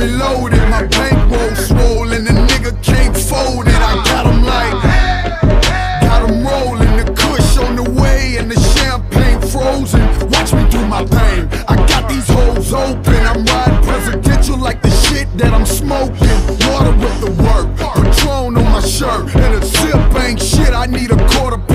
reloaded. My bankroll swollen, the nigga can't fold it. I got him like, got him rolling. The kush on the way and the champagne frozen. Watch me do my thing. I got these holes open. I'm riding presidential like the shit that I'm smoking. Water with the work, Patron on my shirt, and a sip ain't shit. I need a quarter.